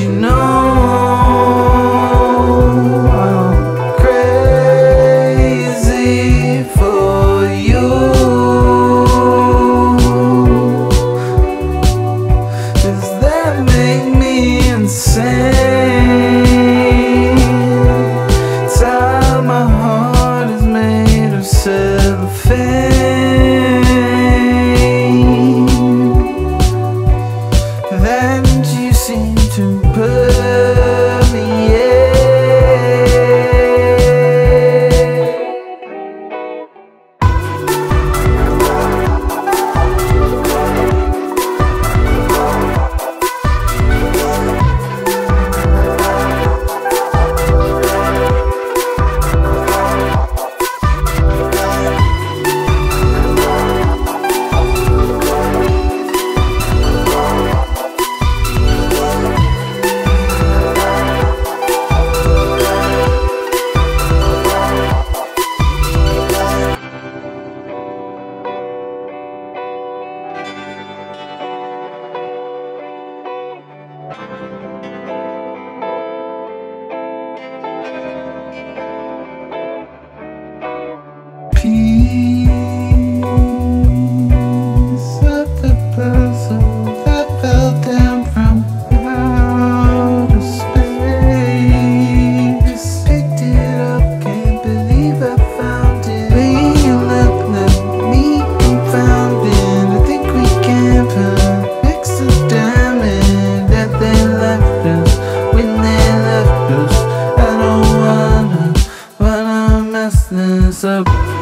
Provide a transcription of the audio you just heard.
you know. up.